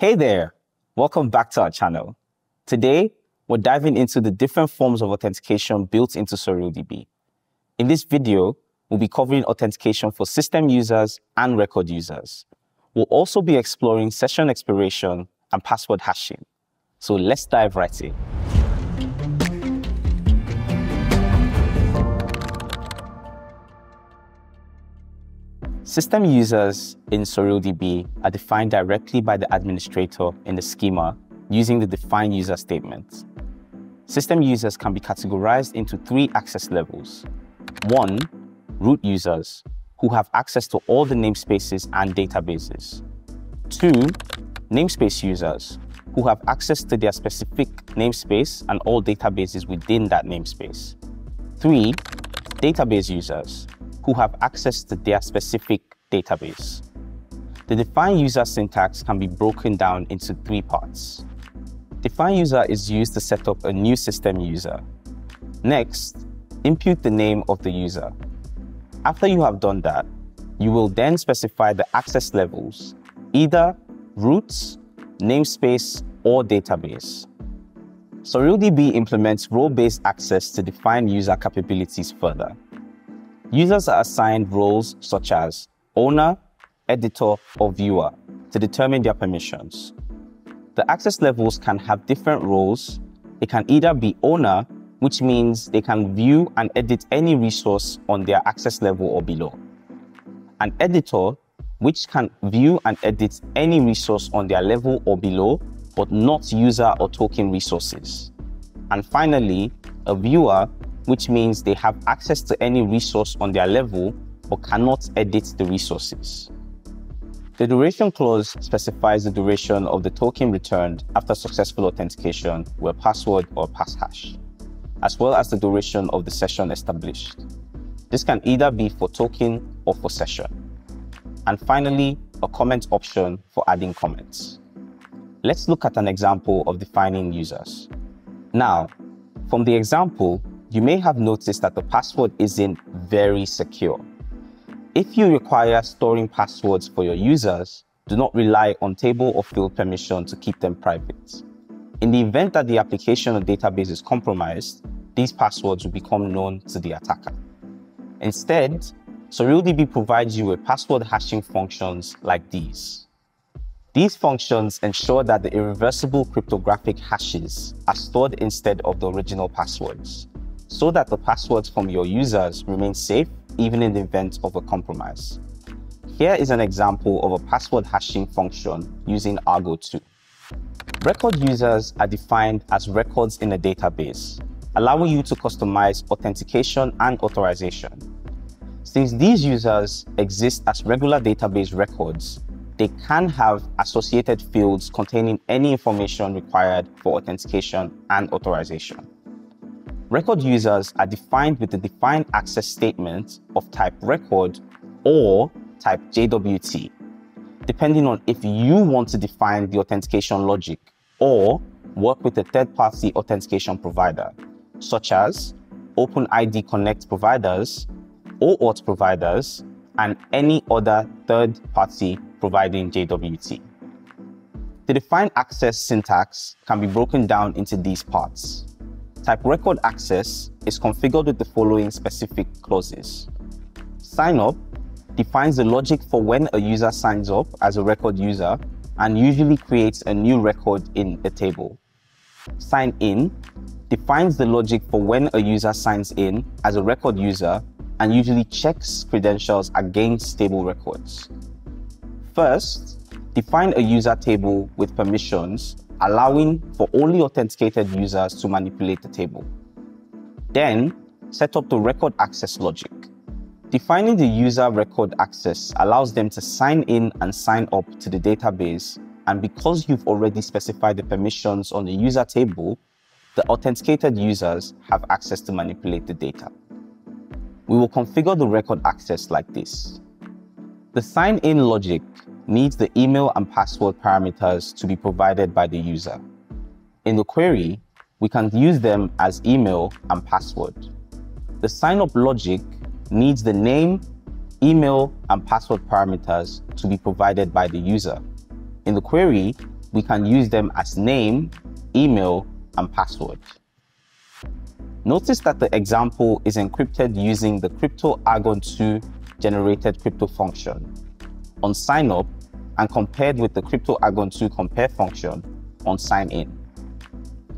Hey there, welcome back to our channel. Today, we're diving into the different forms of authentication built into SurrealDB. In this video, we'll be covering authentication for system users and record users. We'll also be exploring session expiration and password hashing. So let's dive right in. System users in SurrealDB are defined directly by the administrator in the schema using the define user statement. System users can be categorized into three access levels. One, root users, who have access to all the namespaces and databases. Two, namespace users, who have access to their specific namespace and all databases within that namespace. Three, database users, who have access to their specific database. The define user syntax can be broken down into three parts. Define user is used to set up a new system user. Next, impute the name of the user. After you have done that, you will then specify the access levels, either roots, namespace, or database. SurrealDB implements role-based access to define user capabilities further. Users are assigned roles such as owner, editor, or viewer to determine their permissions. The access levels can have different roles. It can either be owner, which means they can view and edit any resource on their access level or below. An editor, which can view and edit any resource on their level or below, but not user or token resources. And finally, a viewer, which means they have access to any resource on their level but cannot edit the resources. The duration clause specifies the duration of the token returned after successful authentication with password or passhash, as well as the duration of the session established. This can either be for token or for session. And finally, a comment option for adding comments. Let's look at an example of defining users. Now, from the example, you may have noticed that the password isn't very secure. If you require storing passwords for your users, do not rely on table or field permission to keep them private. In the event that the application or database is compromised, these passwords will become known to the attacker. Instead, SurrealDB provides you with password hashing functions like these. These functions ensure that the irreversible cryptographic hashes are stored instead of the original passwords, so that the passwords from your users remain safe even in the event of a compromise. Here is an example of a password hashing function using Argon 2. Record users are defined as records in a database, allowing you to customize authentication and authorization. Since these users exist as regular database records, they can have associated fields containing any information required for authentication and authorization. Record users are defined with the defined access statement of type record or type JWT, depending on if you want to define the authentication logic or work with a third-party authentication provider, such as OpenID Connect providers, OAuth providers, and any other third-party providing JWT. The defined access syntax can be broken down into these parts. Type record access is configured with the following specific clauses. Sign up defines the logic for when a user signs up as a record user and usually creates a new record in a table. Sign in defines the logic for when a user signs in as a record user and usually checks credentials against stable records. First, define a user table with permissions allowing for only authenticated users to manipulate the table. Then, set up the record access logic. Defining the user record access allows them to sign in and sign up to the database, and because you've already specified the permissions on the user table, the authenticated users have access to manipulate the data. We will configure the record access like this. The sign-in logic needs the email and password parameters to be provided by the user. In the query, we can use them as email and password. The sign-up logic needs the name, email, and password parameters to be provided by the user. In the query, we can use them as name, email, and password. Notice that the example is encrypted using the Crypto Argon 2 generated crypto function on sign up and compared with the Crypto Argon 2 compare function on sign in.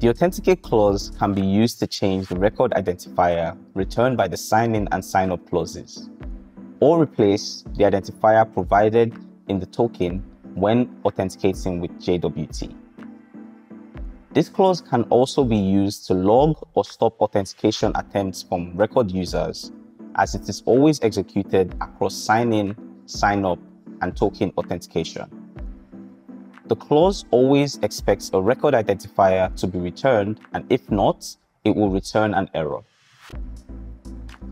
The authenticate clause can be used to change the record identifier returned by the sign in and sign up clauses, or replace the identifier provided in the token when authenticating with JWT. This clause can also be used to log or stop authentication attempts from record users as it is always executed across sign-in, sign-up, and token authentication. The clause always expects a record identifier to be returned and if not, it will return an error.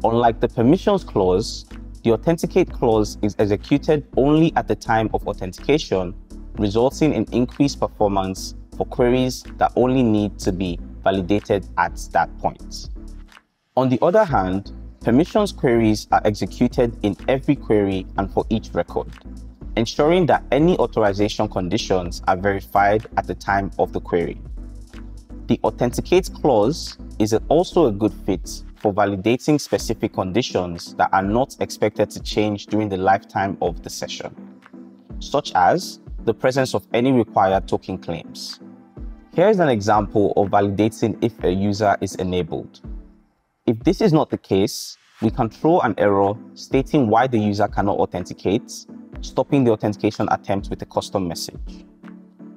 Unlike the permissions clause, the authenticate clause is executed only at the time of authentication, resulting in increased performance for queries that only need to be validated at that point. On the other hand, permissions queries are executed in every query and for each record, ensuring that any authorization conditions are verified at the time of the query. The authenticate clause is also a good fit for validating specific conditions that are not expected to change during the lifetime of the session, such as the presence of any required token claims. Here is an example of validating if a user is enabled. If this is not the case, we can throw an error stating why the user cannot authenticate, stopping the authentication attempt with a custom message.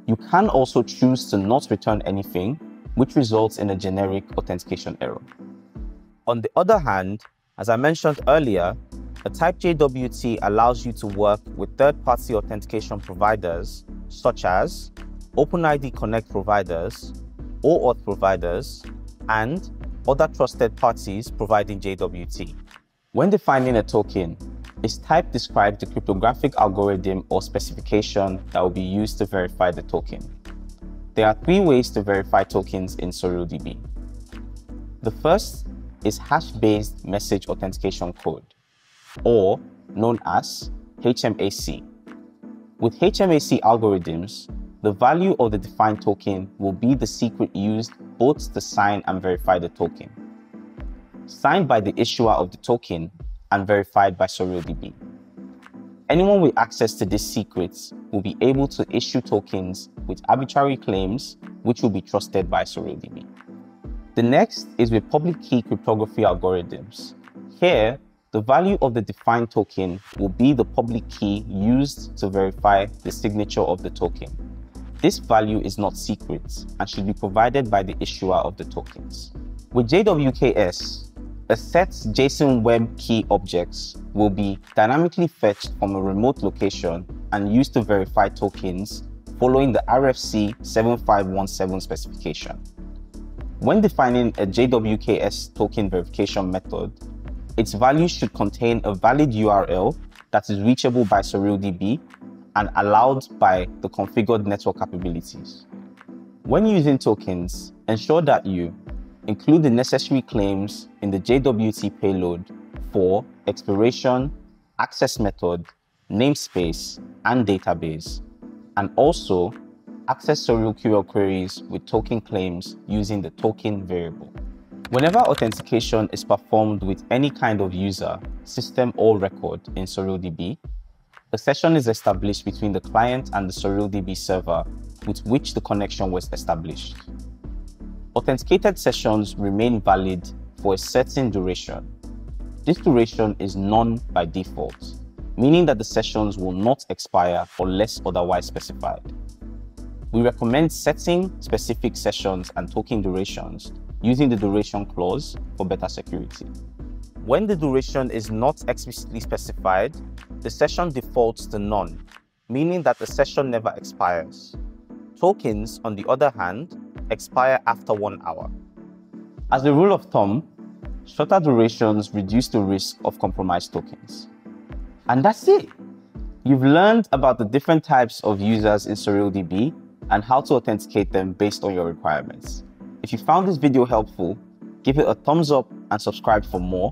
You can also choose to not return anything, which results in a generic authentication error. On the other hand, as I mentioned earlier, a type JWT allows you to work with third-party authentication providers such as OpenID Connect providers, OAuth providers, and other trusted parties providing JWT. When defining a token, its type describes the cryptographic algorithm or specification that will be used to verify the token. There are three ways to verify tokens in SurrealDB. The first is hash-based message authentication code, or known as HMAC. With HMAC algorithms, the value of the defined token will be the secret used both to sign and verify the token. Signed by the issuer of the token and verified by SurrealDB. Anyone with access to these secrets will be able to issue tokens with arbitrary claims which will be trusted by SurrealDB. The next is with public key cryptography algorithms. Here, the value of the defined token will be the public key used to verify the signature of the token. This value is not secret and should be provided by the issuer of the tokens. With JWKS, a set JSON Web Key objects will be dynamically fetched from a remote location and used to verify tokens following the RFC 7517 specification. When defining a JWKS token verification method, its value should contain a valid URL that is reachable by SurrealDB and allowed by the configured network capabilities. When using tokens, ensure that you include the necessary claims in the JWT payload for expiration, access method, namespace, and database, and also access SurrealQL queries with token claims using the token variable. Whenever authentication is performed with any kind of user, system, or record in SurrealDB, a session is established between the client and the SurrealDB server with which the connection was established. Authenticated sessions remain valid for a certain duration. This duration is none by default, meaning that the sessions will not expire unless otherwise specified. We recommend setting specific sessions and token durations using the duration clause for better security. When the duration is not explicitly specified, the session defaults to none, meaning that the session never expires. Tokens, on the other hand, expire after one hour. As a rule of thumb, shorter durations reduce the risk of compromised tokens. And that's it. You've learned about the different types of users in SurrealDB and how to authenticate them based on your requirements. If you found this video helpful, give it a thumbs up and subscribe for more.